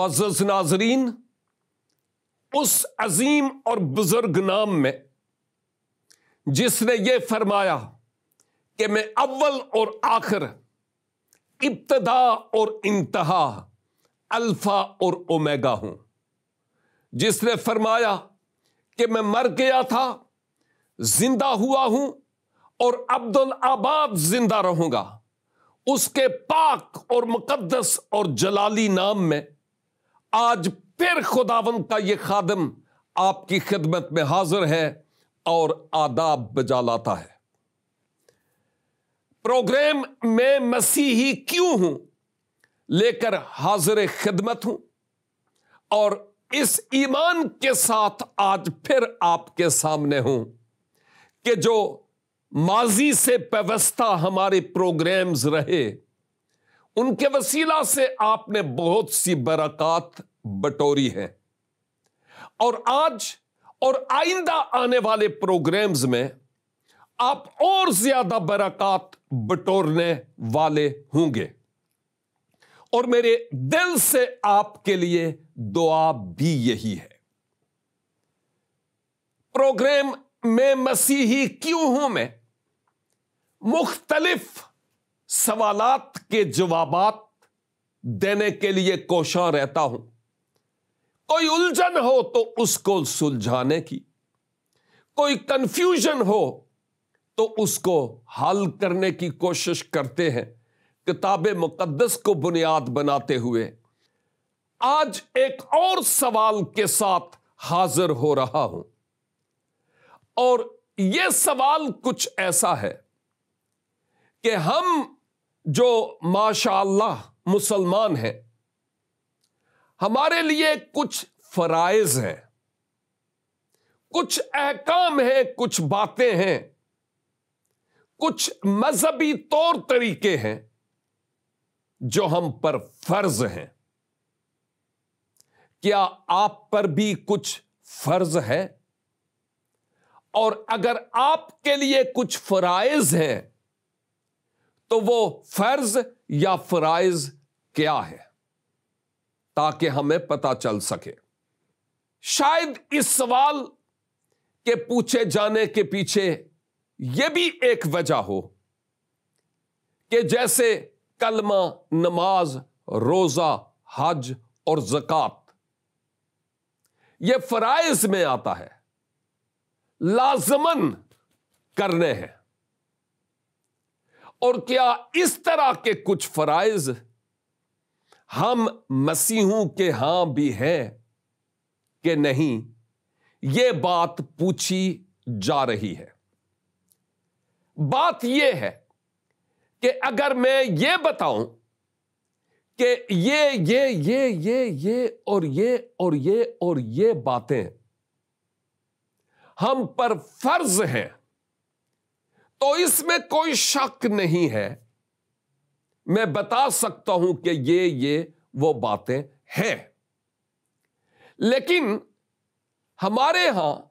मुआज़ नाजरीन उस अजीम और बुज़ुर्ग नाम में, जिसने ये फरमाया कि मैं अव्वल और आखिर, इब्तदा और इंतहा, अल्फ़ा और ओमेगा हूँ। जिसने फरमाया कि मैं मर गया था, ज़िंदा हुआ हूँ और अब्दुल आबाद ज़िंदा रहूँगा। उसके पाक और मुकद्दस और जलाली नाम में आज फिर खुदावन का यह खादम आपकी खिदमत में हाजिर है और आदाब बजा लाता है। प्रोग्राम में मसीही क्यों हूँ? लेकर हाजिर खिदमत हूँ और इस ईमान के साथ आज फिर आपके सामने हूँ कि जो माजी से व्यवस्था हमारे प्रोग्राम्स रहे उनके वसीला से आपने बहुत सी बरकत बटोरी है। और आज और आइंदा आने वाले प्रोग्राम्स में आप और ज़्यादा बरकत बटोरने वाले होंगे। और मेरे दिल से आपके लिए दुआ भी यही है। प्रोग्राम में मसीही क्यों हूँ मैं? मुख्तलिफ़ सवालात के जवाबात देने के लिए कोशा रहता हूँ। कोई उलझन हो तो उसको सुलझाने की। कोई कंफ्यूजन हो तो उसको हल करने की कोशिश करते हैं। किताब मुकद्दस को बुनियाद बनाते हुए। आज एक और सवाल के साथ हाजिर हो रहा हूँ। और यह सवाल कुछ ऐसा है कि हम जो माशाल्लाह मुसलमान हैं, हमारे लिए कुछ फराइज हैं, कुछ अहकाम हैं, कुछ बातें हैं, कुछ मजहबी तौर तरीके हैं जो हम पर फ़र्ज़ हैं। क्या आप पर भी कुछ फ़र्ज़ है? और अगर आपके लिए कुछ फराइज हैं तो वो फ़र्ज़ या फराइज क्या है? ताकि हमें पता चल सके। शायद इस सवाल के पूछे जाने के पीछे यह भी एक वजह हो कि जैसे कलमा, नमाज़, रोजा, हज और जक़ात यह फराइज में आता है, लाजमन करने हैं। और क्या इस तरह के कुछ फराइज हम मसीहों के हाँ भी हैं कि नहीं? यह बात पूछी जा रही है। बात यह है कि अगर मैं ये बताऊँ कि ये ये ये ये ये और ये और ये और ये बातें हम पर फ़र्ज़ हैं तो इसमें कोई शक नहीं है। मैं बता सकता हूँ कि ये ये, वो बातें हैं। लेकिन हमारे यहाँ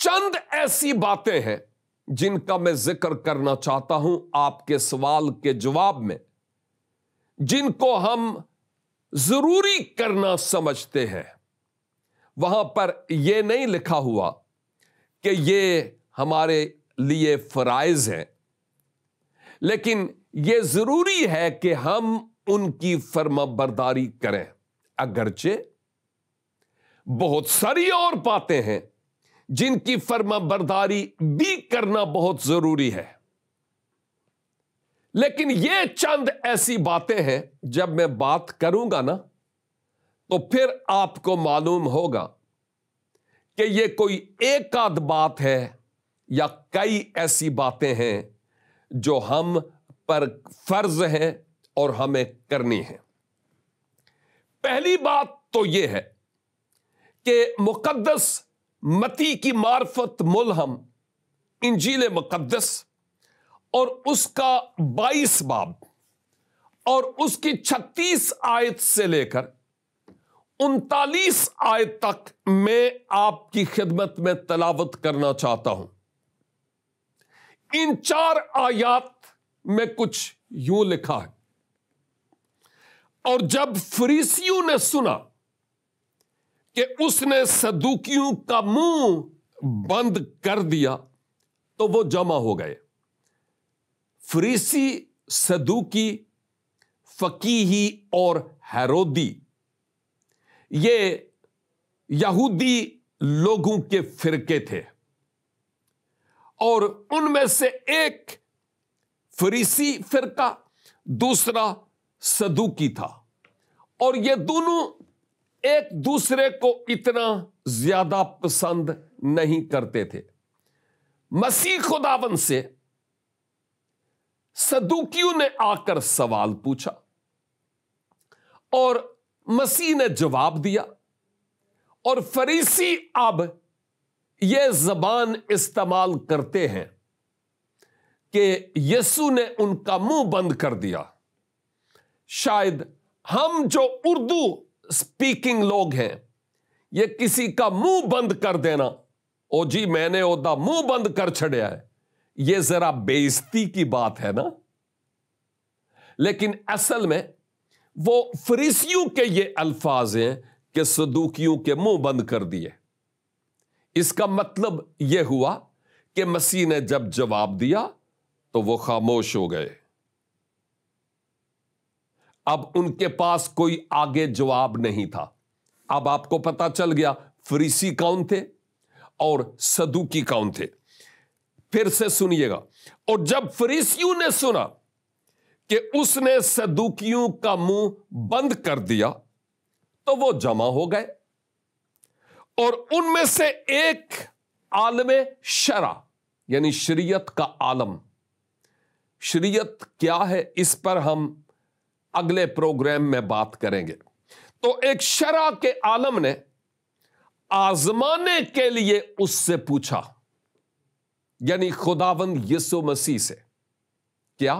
चंद ऐसी बातें हैं जिनका मैं ज़िक्र करना चाहता हूँ आपके सवाल के जवाब में, जिनको हम ज़रूरी करना समझते हैं। वहाँ पर यह नहीं लिखा हुआ कि ये हमारे लिए फराइज हैं। लेकिन यह ज़रूरी है कि हम उनकी फर्मा बरदारी करें। अगरचे, बहुत सारी और बातें हैं जिनकी फर्मा बरदारी भी करना बहुत ज़रूरी है। लेकिन ये चंद ऐसी बातें हैं, जब मैं बात करूँगा ना तो फिर आपको मालूम होगा कि ये कोई एक आध बात है या कई ऐसी बातें हैं जो हम पर फ़र्ज़ है और हमें करनी है। पहली बात तो यह है कि मुकद्दस मती की मार्फत मुलहम इंजील मुकद्दस और उसका बाईस बाब और उसकी छत्तीस आयत से लेकर उनतालीस आयत तक मैं आपकी खिदमत में तलावत करना चाहता हूँ। इन चार आयात में कुछ यूँ लिखा है। और जब फरीसियों ने सुना कि उसने सदुकियों का मुँह बंद कर दिया तो वो जमा हो गए। फरीसी, सदुकी, फकीही और हैरोदी, ये यहूदी लोगों के फिरके थे। और उनमें से एक फरीसी फिरका, दूसरा सदुकी था। और ये दोनों एक दूसरे को इतना ज़्यादा पसंद नहीं करते थे। मसीह खुदावन से सदुकियों ने आकर सवाल पूछा और मसीह ने जवाब दिया और फरीसी अब यह जबान इस्तेमाल करते हैं कि यीशु ने उनका मुँह बंद कर दिया। शायद हम जो उर्दू स्पीकिंग लोग हैं, ये किसी का मुँह बंद कर देना। ओ जी, मैंने ओदा मुँह बंद कर छड़िया है। ये जरा बेइज्जती की बात है ना? लेकिन असल में वो फरीसियों के ये अल्फाज हैं कि सदूकियों के मुँह बंद कर दिए। इसका मतलब यह हुआ कि मसीह ने जब जवाब दिया तो वो खामोश हो गए। अब उनके पास कोई आगे जवाब नहीं था। अब आपको पता चल गया, फरीसी कौन थे और सदुकी कौन थे। फिर से सुनिएगा। और जब फरीसियों ने सुना कि उसने सदुकियों का मुँह बंद कर दिया तो वो जमा हो गए। और उनमें से एक आलम शरा, यानी शरीयत का आलम। शरीयत क्या है, इस पर हम अगले प्रोग्राम में बात करेंगे। तो एक शरा के आलम ने आजमाने के लिए उससे पूछा, यानी खुदावंद यीशु मसीह से, क्या?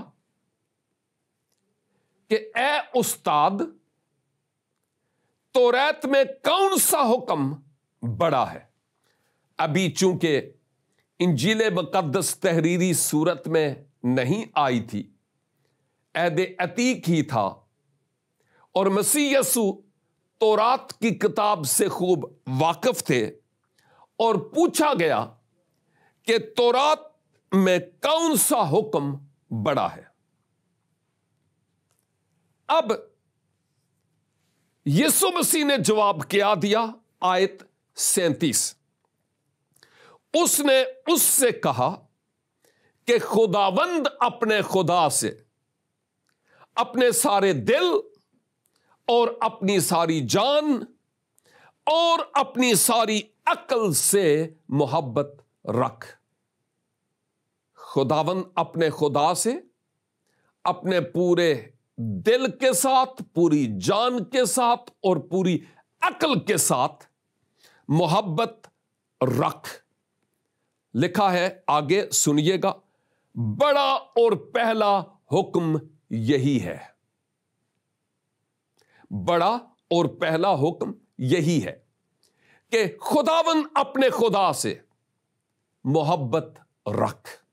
कि ए उस्ताद तो रैत में कौन सा हुक्म बड़ा है। अभी चूँकि इंजील मुकद्दस तहरीरी सूरत में नहीं आई थी, ऐद अतीक ही था और मसीह यसु तोरात की किताब से खूब वाकिफ थे और पूछा गया कि तोरात में कौन सा हुक्म बड़ा है। अब यीशु मसीह ने जवाब क्या दिया? आयत सैतीस। उसने उससे कहा कि खुदावंद अपने खुदा से अपने सारे दिल और अपनी सारी जान और अपनी सारी अकल से मोहब्बत रख। खुदावन अपने खुदा से अपने पूरे दिल के साथ, पूरी जान के साथ और पूरी अकल के साथ मोहब्बत रख। लिखा है, आगे सुनिएगा, बड़ा और पहला हुक्म यही है। बड़ा और पहला हुक्म यही है कि खुदावन अपने खुदा से मोहब्बत रख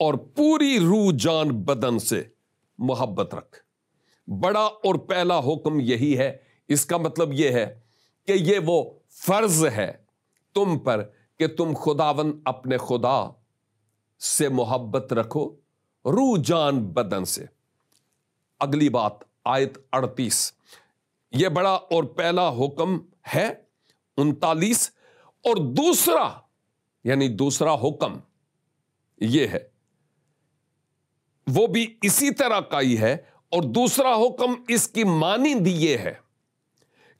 और पूरी रूह जान बदन से मोहब्बत रख। बड़ा और पहला हुक्म यही है। इसका मतलब यह है कि यह वो फ़र्ज़ है तुम पर कि तुम खुदावन अपने खुदा से मोहब्बत रखो रू जान बदन से। अगली बात, आयत अड़तीस। यह बड़ा और पहला हुक्म है उनतालीस। और दूसरा, यानी दूसरा हुक्म यह है, वो भी इसी तरह का ही है, और दूसरा हुक्म इसकी मानी दिए है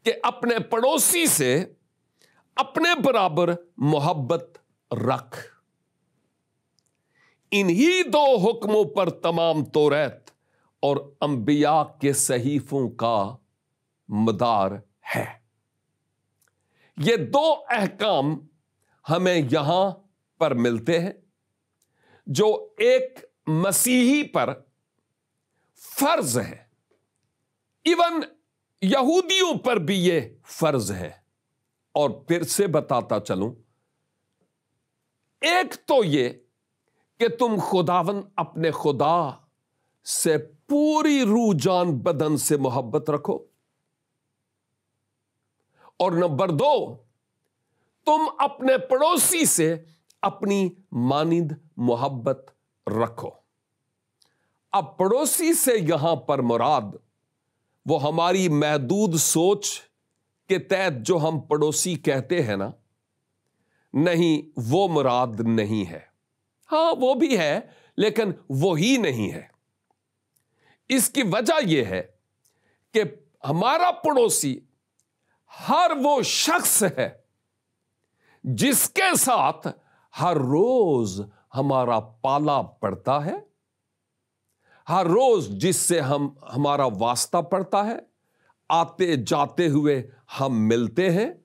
कि अपने पड़ोसी से अपने बराबर मोहब्बत रख। इन्हीं दो हुक्मों पर तमाम तोरेत और अंबिया के सहीफों का मदार है। ये दो अहकाम हमें यहाँ पर मिलते हैं, जो एक मसीही पर फ़र्ज़ है। इवन यहूदियों पर भी यह फ़र्ज़ है। और फिर से बताता चलूँ, एक तो ये कि तुम खुदावन अपने खुदा से पूरी रूह जान बदन से मोहब्बत रखो। और नंबर दो, तुम अपने पड़ोसी से अपनी मानिंद मोहब्बत रखो। अब पड़ोसी से यहाँ पर मुराद, वो हमारी महदूद सोच के तहत जो हम पड़ोसी कहते हैं ना, नहीं, वो मुराद नहीं है। हाँ, वो भी है, लेकिन वो ही नहीं है। इसकी वजह यह है कि हमारा पड़ोसी हर वो शख्स है जिसके साथ हर रोज हमारा पाला पड़ता है, हर रोज जिससे हम, हमारा वास्ता पड़ता है आते जाते हुए हम मिलते हैं,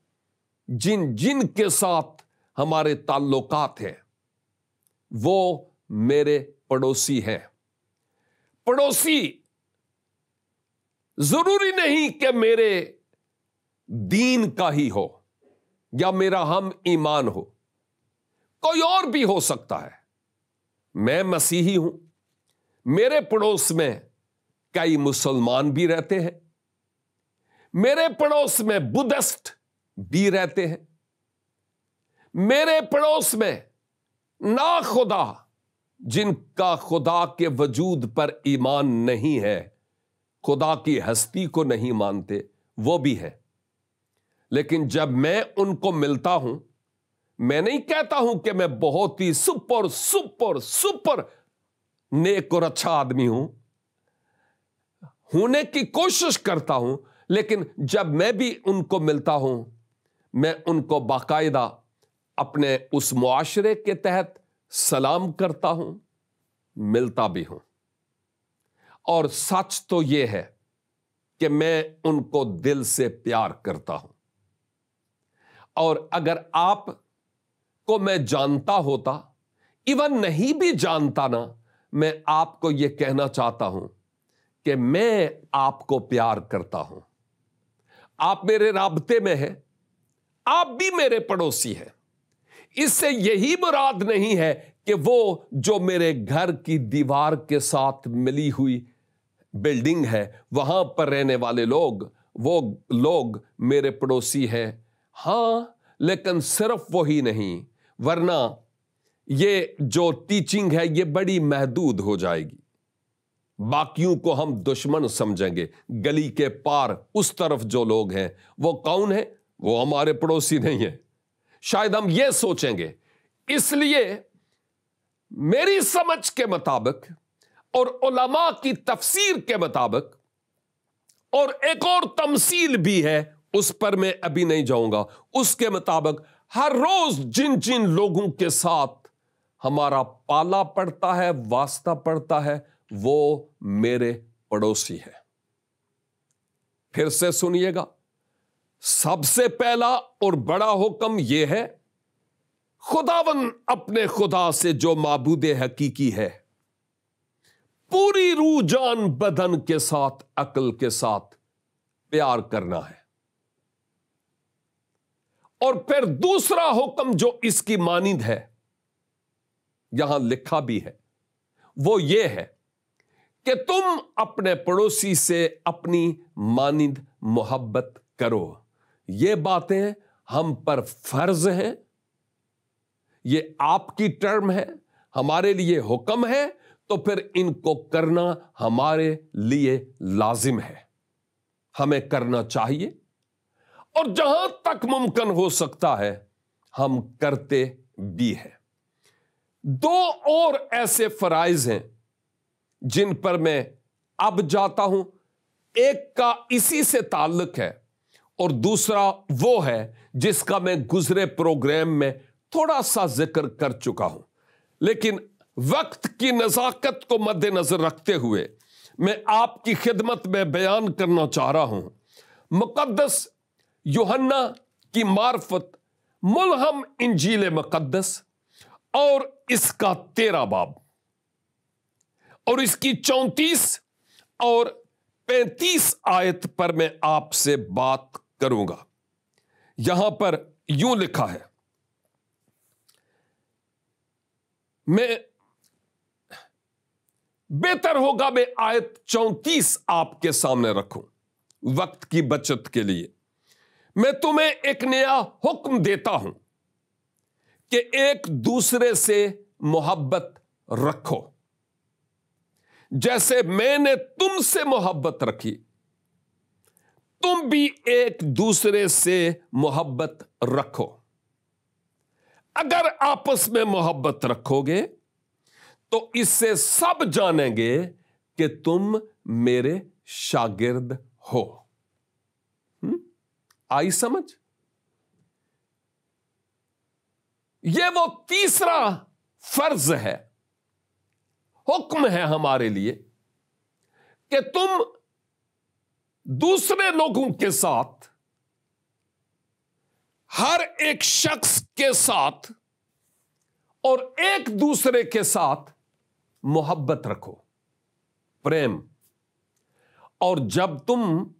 जिन जिन के साथ हमारे ताल्लुकात हैं, वो मेरे पड़ोसी हैं। पड़ोसी ज़रूरी नहीं कि मेरे दीन का ही हो, या मेरा हम ईमान हो। कोई और भी हो सकता है। मैं मसीही हूँ। मेरे पड़ोस में कई मुसलमान भी रहते हैं। मेरे पड़ोस में बुद्धिस्ट भी रहते हैं। मेरे पड़ोस में ना खुदा, जिनका खुदा के वजूद पर ईमान नहीं है, खुदा की हस्ती को नहीं मानते, वो भी है। लेकिन जब मैं उनको मिलता हूँ, मैं नहीं कहता हूँ कि मैं बहुत ही सुपर सुपर सुपर नेक और अच्छा आदमी हूँ। होने की कोशिश करता हूँ लेकिन जब मैं भी उनको मिलता हूँ, मैं उनको बाकायदा अपने उस मुआशरे के तहत सलाम करता हूँ, मिलता भी हूँ। और सच तो यह है कि मैं उनको दिल से प्यार करता हूँ। और अगर आप को मैं जानता होता, इवन नहीं भी जानता ना, मैं आपको यह कहना चाहता हूँ कि मैं आपको प्यार करता हूँ। आप मेरे राबते में हैं, आप भी मेरे पड़ोसी हैं। इससे यही मुराद नहीं है कि वो जो मेरे घर की दीवार के साथ मिली हुई बिल्डिंग है, वहाँ पर रहने वाले लोग, वो लोग मेरे पड़ोसी हैं। हाँ, लेकिन सिर्फ़ वो ही नहीं, वरना ये जो टीचिंग है, ये बड़ी महदूद हो जाएगी। बाकियों को हम दुश्मन समझेंगे। गली के पार उस तरफ़ जो लोग हैं, वो कौन है? वो हमारे पड़ोसी नहीं है। शायद हम ये सोचेंगे, इसलिए मेरी समझ के मुताबिक और उलमा की तफसीर के मुताबिक और एक और तमसील भी है, उस पर मैं अभी नहीं जाऊँगा। उसके मुताबिक हर रोज जिन जिन लोगों के साथ हमारा पाला पड़ता है, वास्ता पड़ता है वो मेरे पड़ोसी है। फिर से सुनिएगा, सबसे पहला और बड़ा हुक्म यह है, खुदावन अपने खुदा से जो माबूद हकीकी है, पूरी रूह जान बदन के साथ, अकल के साथ प्यार करना है। और फिर दूसरा हुक्म जो इसकी मानिंद है, यहाँ लिखा भी है, वो ये है कि तुम अपने पड़ोसी से अपनी मानिंद मोहब्बत करो। ये बातें हम पर फ़र्ज़ हैं। ये आपकी टर्म है, हमारे लिए हुक्म है तो फिर इनको करना हमारे लिए लाजिम है। हमें करना चाहिए। और जहाँ तक मुमकिन हो सकता है, हम करते भी हैं। दो और ऐसे फराइज हैं जिन पर मैं अब जाता हूँ, एक का इसी से ताल्लुक है और दूसरा वो है जिसका मैं गुजरे प्रोग्राम में थोड़ा सा ज़िक्र कर चुका हूँ। लेकिन वक्त की नजाकत को मद्देनजर रखते हुए मैं आपकी खिदमत में बयान करना चाह रहा हूँ। मुकदस योहन्ना की मार्फत मुलहम इंजील मुकद्दस और इसका तेरा बाब। और इसकी चौंतीस और पैंतीस आयत पर मैं आपसे बात करूँगा। यहाँ पर यूँ लिखा है, मैं बेहतर होगा मैं आयत चौंतीस आपके सामने रखूँ वक्त की बचत के लिए। मैं तुम्हें एक नया हुक्म देता हूँ कि एक दूसरे से मोहब्बत रखो। जैसे मैंने तुमसे मोहब्बत रखी, तुम भी एक दूसरे से मोहब्बत रखो। अगर आपस में मोहब्बत रखोगे तो इससे सब जानेंगे कि तुम मेरे शागिर्द हो। हुँ? आई समझ? यह वो तीसरा फ़र्ज़ है। हुक्म है हमारे लिए कि तुम दूसरे लोगों के साथ, हर एक शख्स के साथ और एक दूसरे के साथ मोहब्बत रखो, प्रेम। और जब तुम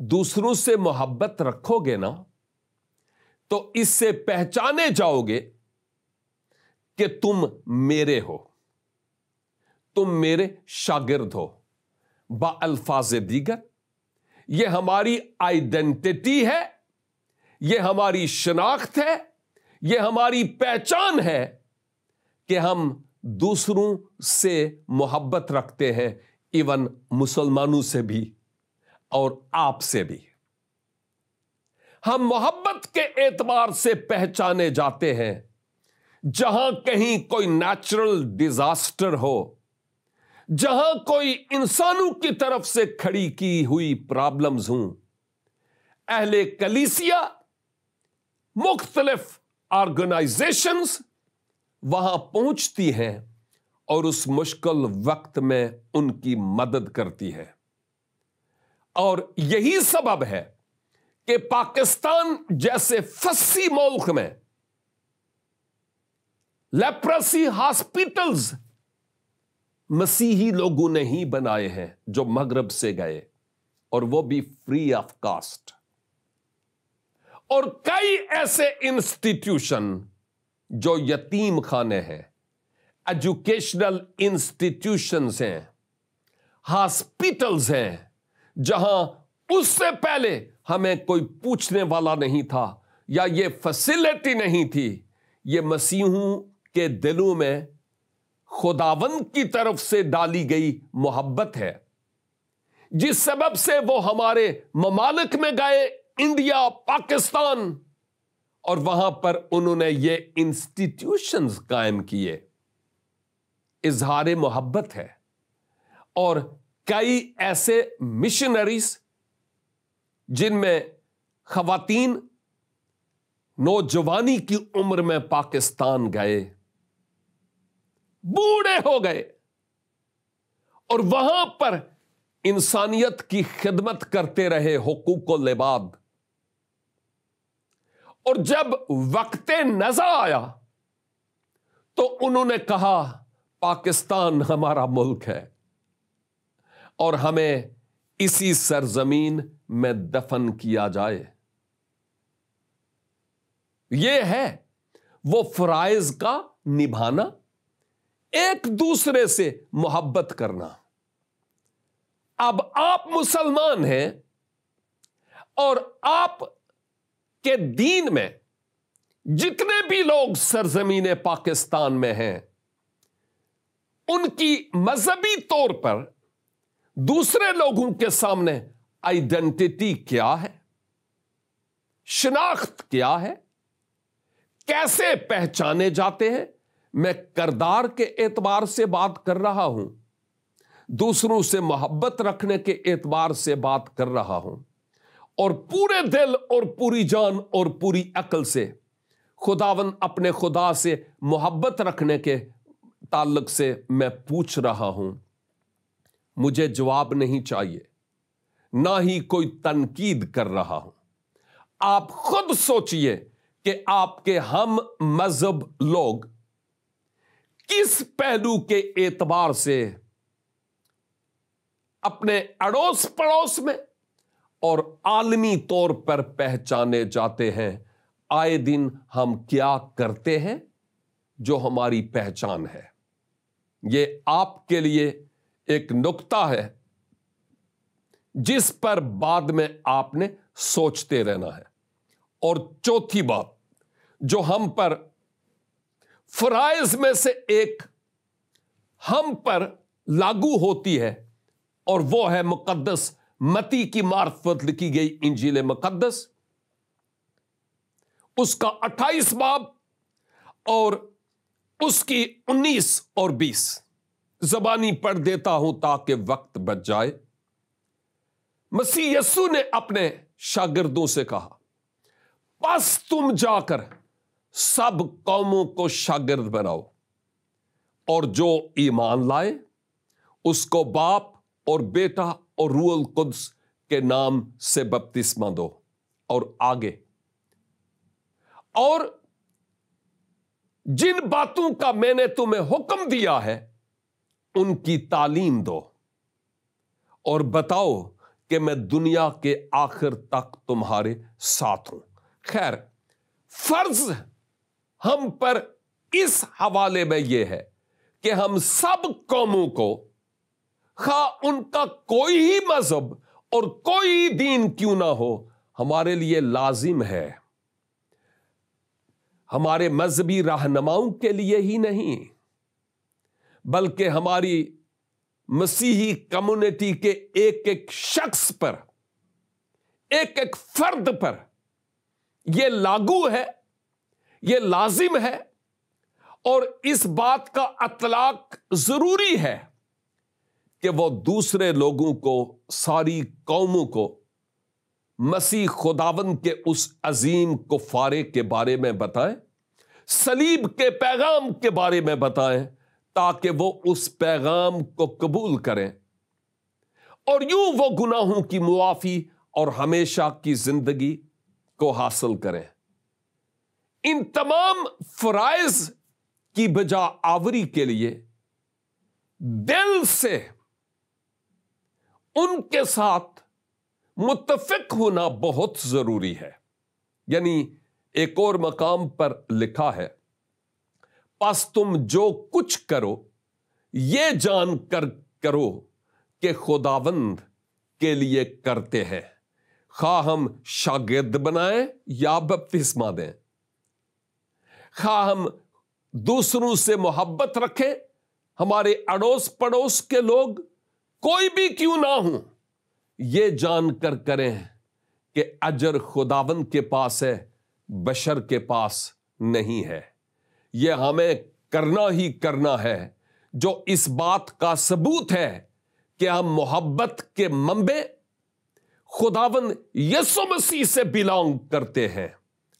दूसरों से मोहब्बत रखोगे ना तो इससे पहचाने जाओगे कि तुम मेरे हो। तुम मेरे शागिर्द हो। बाल्फाज दीगर यह हमारी आइडेंटिटी है यह हमारी शनाख्त है यह हमारी पहचान है कि हम दूसरों से मोहब्बत रखते हैं, इवन मुसलमानों से भी और आपसे भी। हम मोहब्बत के एतबार से पहचाने जाते हैं, जहाँ कहीं कोई नेचुरल डिजास्टर हो जहाँ कोई इंसानों की तरफ़ से खड़ी की हुई प्रॉब्लम्स हों। अहले कलीसिया, मुख्तलिफ़ ऑर्गेनाइजेशंस वहाँ पहुँचती हैं और उस मुश्किल वक्त में उनकी मदद करती है। और यही सबब है कि पाकिस्तान जैसे फसी मुल्क में लेप्रसी हॉस्पिटल्स मसीही लोगों ने ही बनाए हैं जो मगरब से गए, और वो भी फ्री ऑफ़ कास्ट और कई ऐसे इंस्टीट्यूशन जो यतीम खाने हैं एजुकेशनल इंस्टीट्यूशंस हैं हॉस्पिटल्स हैं, जहाँ उससे पहले हमें कोई पूछने वाला नहीं था, या ये फैसिलिटी नहीं थी, ये मसीहों के दिलों में खुदावंद की तरफ़ से डाली गई मोहब्बत है। जिस सबब से वो हमारे ममालक में गए, इंडिया, पाकिस्तान, और वहाँ पर उन्होंने ये इंस्टीट्यूशंस कायम किए। इजहार मोहब्बत है, और कई ऐसे मिशनरीज जिनमें खवातीन, नौजवानी की उम्र में पाकिस्तान गए। बूढ़े हो गए। और वहाँ पर इंसानियत की खिदमत करते रहे हकूक लिबाद। और जब वक्त नज़र आया तो उन्होंने कहा, पाकिस्तान हमारा मुल्क है और हमें इसी सरजमीन में दफन किया जाए। यह है वो फराइज का निभाना एक दूसरे से मोहब्बत करना। अब आप मुसलमान हैं और आप के दीन में जितने भी लोग सरजमीन पाकिस्तान में हैं, उनकी मजहबी तौर पर दूसरे लोगों के सामने आइडेंटिटी क्या है? शिनाख्त क्या है? कैसे पहचाने जाते हैं? मैं करदार के एतबार से बात कर रहा हूँ। दूसरों से मोहब्बत रखने के एतबार से बात कर रहा हूँ। और पूरे दिल और पूरी जान और पूरी अकल से, खुदावन अपने खुदा से मोहब्बत रखने के ताल्लुक से मैं पूछ रहा हूँ। मुझे जवाब नहीं चाहिए, ना ही कोई तनकीद कर रहा हूँ। आप खुद सोचिए कि आपके हम मज़हब लोग किस पहलू के एतबार से अपने अड़ोस पड़ोस में और आलमी तौर पर पहचाने जाते हैं? आए दिन हम क्या करते हैं जो हमारी पहचान है? ये आपके लिए एक नुक्ता है, जिस पर बाद में आपने सोचते रहना है। और चौथी बात, जो हम पर फराइज में से एक हम पर लागू होती है और वो है मुकद्दस। मती की मार्फत लिखी गई इंजील मुकद्दस। उसका 28 बाब और उसकी 19 और 20 जबानी पढ़ देता हूँ ताकि वक्त बच जाए। मसीह यस्सु ने अपने शागिर्दों से कहा बस तुम जाकर सब कौमों को शागिर्द बनाओ और जो ईमान लाए, उसको बाप और बेटा और रूअल कुद्स के नाम से बपतिस्मा दो और आगे। और जिन बातों का मैंने तुम्हें हुक्म दिया है, उनकी तालीम दो और बताओ कि मैं दुनिया के आखिर तक तुम्हारे साथ हूँ। खैर, फ़र्ज़ हम पर इस हवाले में यह है कि हम सब कौमों को, खा उनका कोई ही मज़हब और कोई दीन क्यों ना हो, हमारे लिए लाजिम है। हमारे मजहबी रहनुमाओं के लिए ही नहीं, बल्कि हमारी मसीही कम्युनिटी के एक एक शख्स पर एक एक फर्द पर यह लागू है यह लाजिम है और इस बात का अतलाक ज़रूरी है कि वो दूसरे लोगों को, सारी कौमों को, मसीह खुदावन के उस अजीम कुफारे के बारे में बताएँ, सलीब के पैगाम के बारे में बताएँ, ताकि वो उस पैगाम को कबूल करें। और यूँ वो गुनाहों की मुआफी और हमेशा की ज़िंदगी को हासिल करें। इन तमाम फराइज की बजा आवरी के लिए दिल से उनके साथ मुतफिक होना बहुत ज़रूरी है। यानी एक और मकाम पर लिखा है बस तुम जो कुछ करो, ये जान कर करो कि खुदावंद के लिए करते हैं। खा हम शागिर्द बनाएँ या बपतिस्मा दें। खा हम दूसरों से मोहब्बत रखें, हमारे अड़ोस पड़ोस के लोग कोई भी क्यों ना हो, ये जानकर करें कि अजर खुदावन के पास है, बशर के पास नहीं है। यह हमें करना ही करना है, जो इस बात का सबूत है कि हम मोहब्बत के मंबे खुदावन यसु मसीह से बिलोंग करते हैं।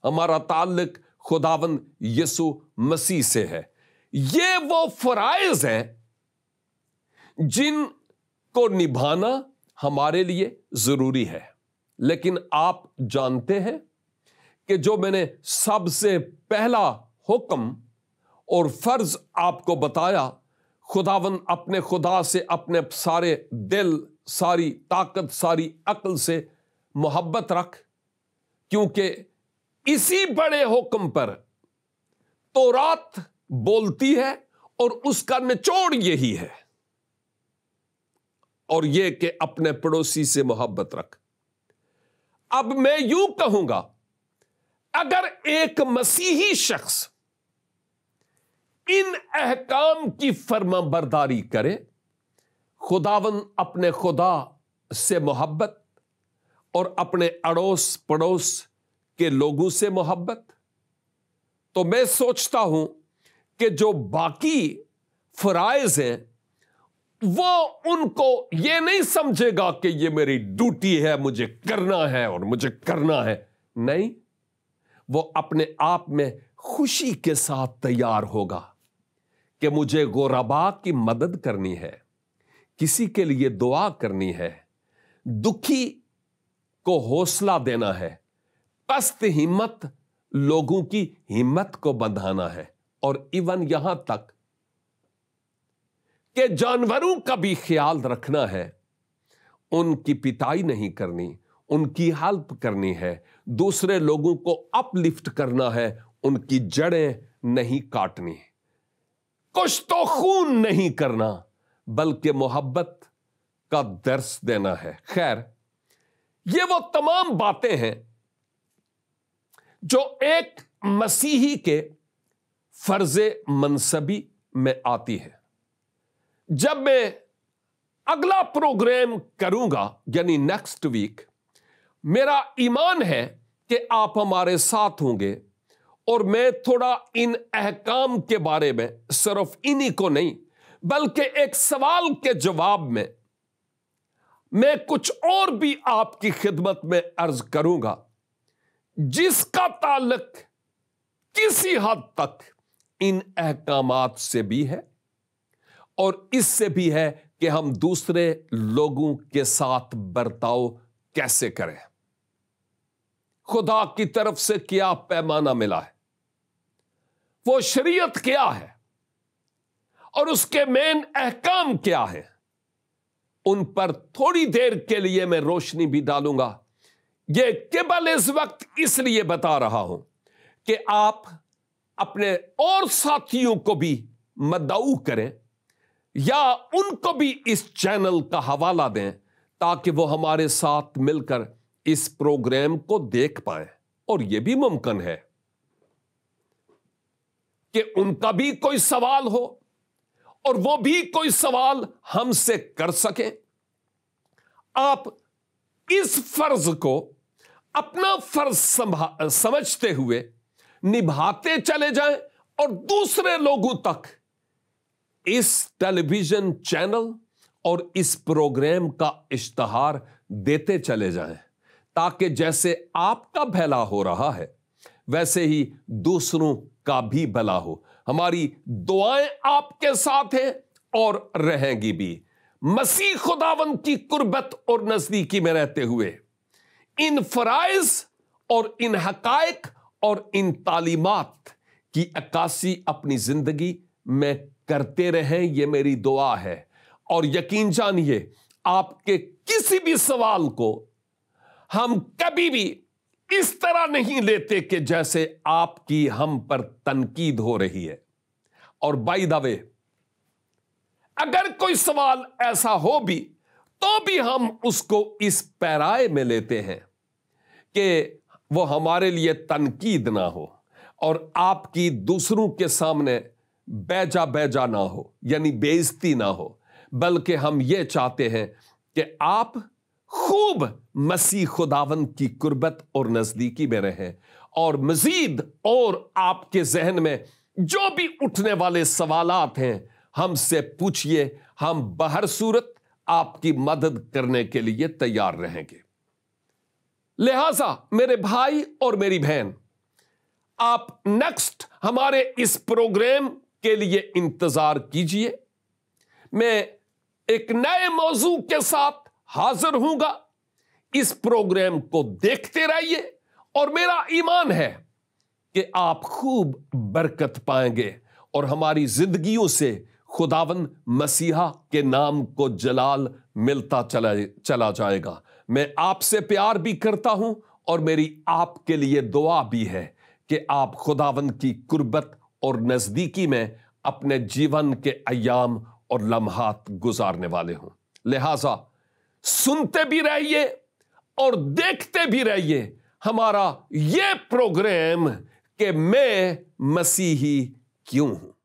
हमारा ताल्लुक खुदावन यसु मसीह से है। ये वो फराइज हैं जिन को निभाना हमारे लिए ज़रूरी है। लेकिन आप जानते हैं कि जो मैंने सबसे पहला हुक्म और फ़र्ज़ आपको बताया, खुदावन अपने खुदा से अपने सारे दिल, सारी ताकत, सारी अक्ल से मोहब्बत रख, क्योंकि इसी बड़े हुक्म पर तो रात बोलती है और उसका निचोड़ यही है। और यह कि अपने पड़ोसी से मोहब्बत रख। अब मैं यूँ कहूँगा, अगर एक मसीही शख्स इन अहकाम की फर्मा बरदारी करे, खुदावन अपने खुदा से मोहब्बत और अपने अड़ोस पड़ोस के लोगों से मोहब्बत। तो मैं सोचता हूँ कि जो बाकी फराइज हैं, वो उनको ये नहीं समझेगा कि ये मेरी ड्यूटी है, मुझे करना है और मुझे करना है। नहीं, वो अपने आप में खुशी के साथ तैयार होगा कि मुझे गोराबा की मदद करनी है, किसी के लिए दुआ करनी है, दुखी को हौसला देना है पस्त हिम्मत लोगों की हिम्मत को बंधाना है। और इवन यहाँ तक कि जानवरों का भी ख्याल रखना है। उनकी पिटाई नहीं करनी, उनकी हेल्प करनी है। दूसरे लोगों को अपलिफ्ट करना है, उनकी जड़ें नहीं काटनी। कुछ तो खून नहीं करना, बल्कि मोहब्बत का दर्श देना है। खैर, ये वो तमाम बातें हैं जो एक मसीही के फ़र्ज़ मनसबी में आती है। जब मैं अगला प्रोग्राम करूँगा, यानी नेक्स्ट वीक, मेरा ईमान है कि आप हमारे साथ होंगे और मैं थोड़ा इन अहकाम के बारे में सिर्फ़ इन्हीं को नहीं, बल्कि एक सवाल के जवाब में मैं कुछ और भी आपकी खिदमत में अर्ज़ करूँगा। जिसका ताल्लुक किसी हद तक इन अहकाम से भी है और इससे भी है कि हम दूसरे लोगों के साथ बर्ताव कैसे करें। खुदा की तरफ़ से क्या पैमाना मिला है? वो शरीयत क्या है? और उसके मेन अहकाम क्या है? उन पर थोड़ी देर के लिए मैं रोशनी भी डालूँगा। ये केवल इस वक्त इसलिए बता रहा हूँ कि आप अपने और साथियों को भी मदऊ करें या उनको भी इस चैनल का हवाला दें ताकि वो हमारे साथ मिलकर इस प्रोग्राम को देख पाए। और यह भी मुमकिन है कि उनका भी कोई सवाल हो और वो भी कोई सवाल हमसे कर सके। आप इस फ़र्ज़ को अपना फ़र्ज़ समझते हुए निभाते चले जाएँ और दूसरे लोगों तक इस टेलीविज़न चैनल और इस प्रोग्राम का इश्तहार देते चले जाएँ, ताकि जैसे आपका भला हो रहा है, वैसे ही दूसरों का भी भला हो। हमारी दुआएँ आपके साथ हैं और रहेंगी भी। मसीह खुदावन की कुर्बत और नजदीकी में रहते हुए इन फराइज और इन हकायक और इन तालीमात की अक्सी अपनी ज़िंदगी में करते रहें यह मेरी दुआ है। और यकीन जानिए, आपके किसी भी सवाल को हम कभी भी इस तरह नहीं लेते कि जैसे आपकी हम पर तनकीद हो रही है। और बाई दवे अगर कोई सवाल ऐसा हो भी तो भी हम उसको इस पैराए में लेते हैं कि वो हमारे लिए तनकीद ना हो और आपकी दूसरों के सामने बैजा बैजा ना हो, यानी बेइज्जती ना हो, बल्कि हम ये चाहते हैं कि आप खूब मसीह खुदावन की कुर्बत और नजदीकी में रहें और मजीद और आपके जहन में जो भी उठने वाले सवालात हैं, हमसे पूछिए, हम बहर सूरत आपकी मदद करने के लिए तैयार रहेंगे। लिहाजा मेरे भाई और मेरी बहन, आप नेक्स्ट हमारे इस प्रोग्राम के लिए इंतज़ार कीजिए। मैं एक नए मौजू के साथ हाजिर हूँगा। इस प्रोग्राम को देखते रहिए और मेरा ईमान है कि आप खूब बरकत पाएँगे और हमारी जिंदगियों से खुदावन मसीहा के नाम को जलाल मिलता चला चला जाएगा। मैं आपसे प्यार भी करता हूँ और मेरी आपके लिए दुआ भी है कि आप खुदावन की कुर्बत और नजदीकी में अपने जीवन के अयाम और लम्हात गुजारने वाले हों। लिहाजा, सुनते भी रहिए और देखते भी रहिए, हमारा ये प्रोग्राम कि मैं मसीही क्यों हूँ?